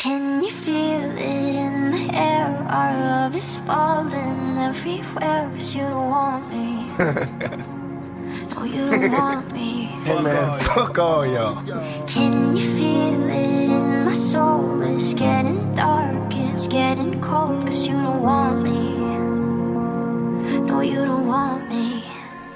Can you feel it in the air? Our love is falling everywhere Cause you don't want me No, you don't want me Hey man, fuck all y'all. Can you feel it in my soul? It's getting dark, it's getting cold Cause you don't want me No, you don't want me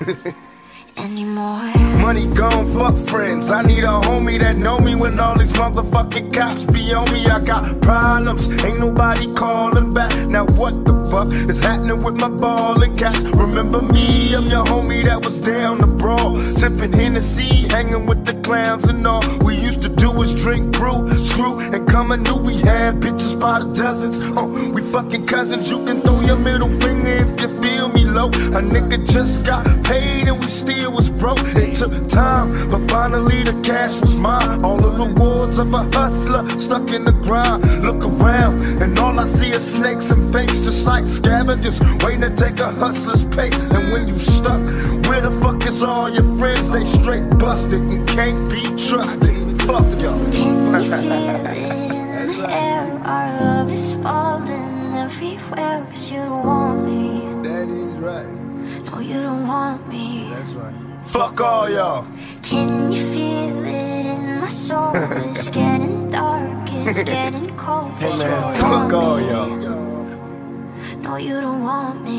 anymore Money gone, fuck friends. I need a homie that know me when all these motherfucking cops be on me. I got problems, ain't nobody calling back. Now what the fuck is happening with my ballin' cats? Remember me, I'm your homie that was down the brawl, sipping Hennessy, hanging with the clowns and all. We used to do is drink brew, screw, and come and knew we had bitches by the dozens. Oh, we fucking cousins. You can throw your middle finger if you feel me low. A nigga just got paid and we still was broke. It took time, but finally the cash was mine. All of the words of a hustler stuck in the grind. Look around, and all I see is snakes and fakes, just like scavengers waiting to take a hustler's pace. And when you stuck, where the fuck is all your friends? They straight busted and can't be trusted. Fuck y'all. You feel it in the air? Our love is falling everywhere Cause you don't want me That is right. No, you don't want me That's right. Fuck all y'all. Can you feel it in my soul? It's getting dark, it's getting cold you don't Fuck all y'all. No, you don't want me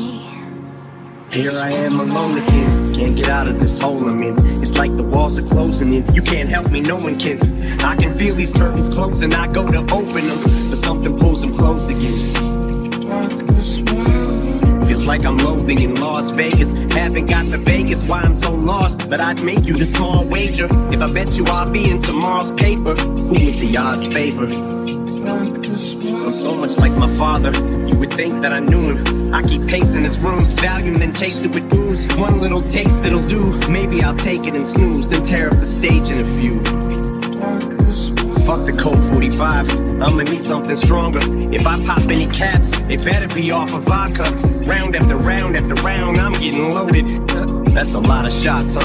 Here I am alone again. Can't get out of this hole I'm in. It's like the walls are closing in. You can't help me, no one can. I can feel these curtains closing. I go to open them, but something pulls them closed again. Feels like I'm loathing in Las Vegas. Haven't got the Vegas, why I'm so lost. But I'd make you the small wager. If I bet you I'll be in tomorrow's paper, who would the odds favor? I'm so much like my father. You would think that I knew him. I keep pacing this room, Valium, then chase it with booze. One little taste that'll do. Maybe I'll take it and snooze, then tear up the stage in a few. Fuck the Colt 45. I'ma need something stronger. If I pop any caps, it better be off of vodka. Round after round after round, I'm getting loaded. That's a lot of shots, huh?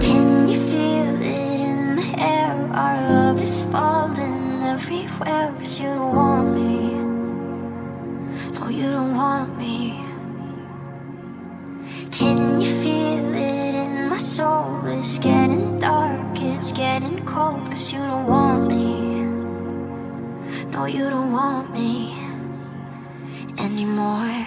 Can you feel it in the air? Our love is falling everywhere Cause you don't want me you don't want me. Can you feel it in my soul? It's getting dark, it's getting cold Cause you don't want me. No, you don't want me anymore